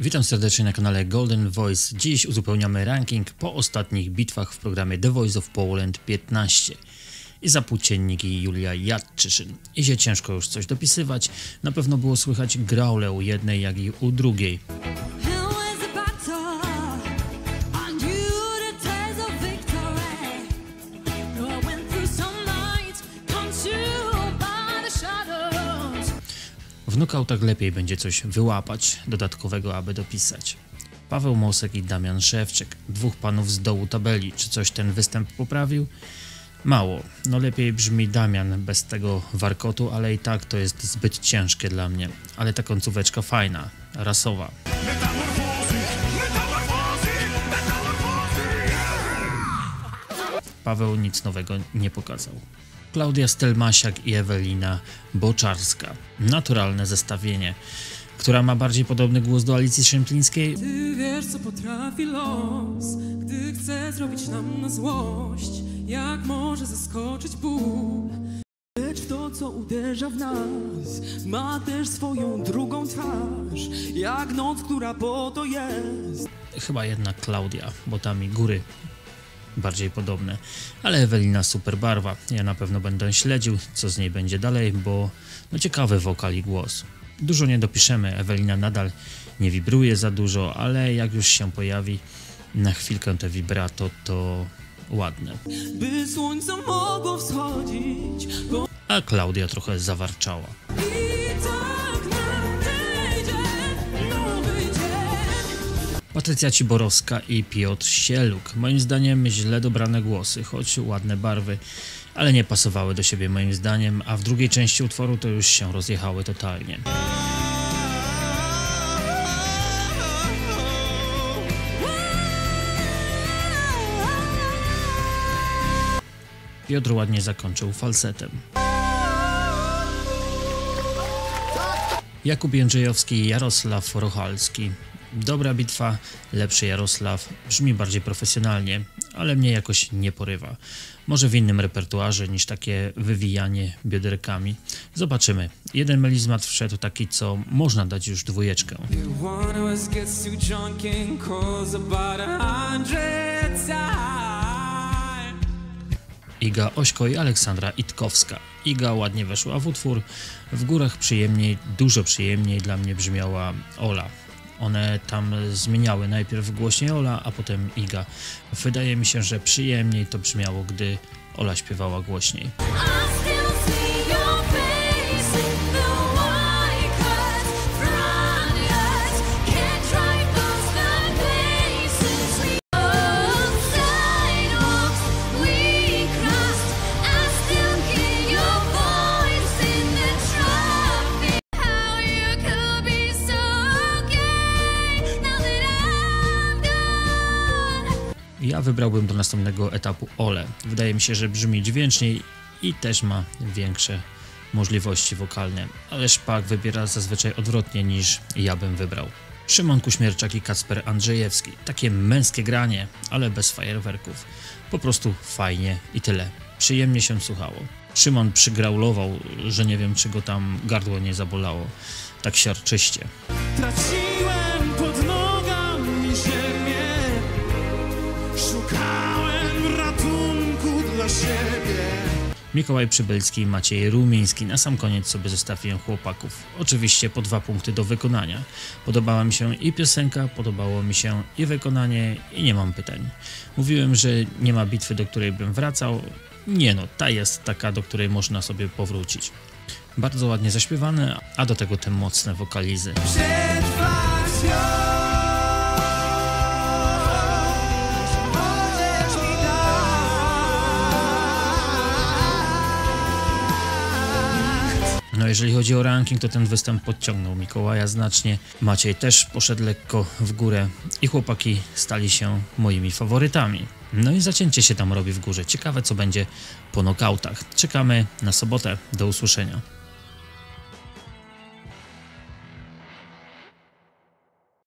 Witam serdecznie na kanale Golden Voice. Dziś uzupełniamy ranking po ostatnich bitwach w programie The Voice of Poland 15. I za płócienniki Julia Jadczyszyn. Idzie ciężko już coś dopisywać, na pewno było słychać graule u jednej jak i u drugiej. W nokautach lepiej będzie coś wyłapać dodatkowego, aby dopisać. Paweł Mosek i Damian Szewczyk, dwóch panów z dołu tabeli. Czy coś ten występ poprawił? Mało. No lepiej brzmi Damian bez tego warkotu, ale i tak to jest zbyt ciężkie dla mnie. Ale ta końcóweczka fajna, rasowa. Paweł nic nowego nie pokazał. Klaudia Stelmasiak i Ewelina Boczarska. Naturalne zestawienie, która ma bardziej podobny głos do Alicji Szemplińskiej. Ty wiesz, co potrafi los, gdy chce zrobić nam na złość. Jak może zaskoczyć ból. Lecz to, co uderza w nas, ma też swoją drugą twarz. Jak noc, która po to jest. Chyba jednak Klaudia, bo tam i góry bardziej podobne. Ale Ewelina super barwa. Ja na pewno będę śledził, co z niej będzie dalej, bo no ciekawy wokal i głos. Dużo nie dopiszemy, Ewelina nadal nie wibruje za dużo, ale jak już się pojawi na chwilkę te vibrato, to ładne. By słońce mogło wschodzić. Bo A Klaudia trochę zawarczała. Patrycja Ciborowska i Piotr Sieluk. Moim zdaniem źle dobrane głosy, choć ładne barwy, ale nie pasowały do siebie moim zdaniem, a w drugiej części utworu to już się rozjechały totalnie. Piotr ładnie zakończył falsetem. Jakub Jędrzejowski i Jarosław Rochalski. Dobra bitwa, lepszy Jarosław, brzmi bardziej profesjonalnie, ale mnie jakoś nie porywa. Może w innym repertuarze niż takie wywijanie bioderkami. Zobaczymy. Jeden melizmat wszedł taki, co można dać już dwójeczkę. Iga Ośko i Aleksandra Itkowska. Iga ładnie weszła w utwór, w górach przyjemniej, dużo przyjemniej dla mnie brzmiała Ola. One tam zmieniały najpierw głośnie Ola, a potem Iga. Wydaje mi się, że przyjemniej to brzmiało, gdy Ola śpiewała głośniej. Wybrałbym do następnego etapu Ole. Wydaje mi się, że brzmi dźwięczniej i też ma większe możliwości wokalne, ale Szpak wybiera zazwyczaj odwrotnie niż ja bym wybrał. Szymon Kuśmierczak i Kacper Andrzejewski. Takie męskie granie, ale bez fajerwerków. Po prostu fajnie i tyle. Przyjemnie się słuchało. Szymon przygraulował, że nie wiem czy go tam gardło nie zabolało. Tak siarczyście. Mikołaj Przybylski i Maciej Rumiński. Na sam koniec sobie zostawiłem chłopaków. Oczywiście po dwa punkty do wykonania. Podobała mi się i piosenka, podobało mi się i wykonanie i nie mam pytań. Mówiłem, że nie ma bitwy, do której bym wracał. Nie no, ta jest taka, do której można sobie powrócić. Bardzo ładnie zaśpiewane, a do tego te mocne wokalizy. Ją jeżeli chodzi o ranking, to ten występ podciągnął Mikołaja znacznie. Maciej też poszedł lekko w górę i chłopaki stali się moimi faworytami. No i zacięcie się tam robi w górze. Ciekawe co będzie po nokautach. Czekamy na sobotę. Do usłyszenia.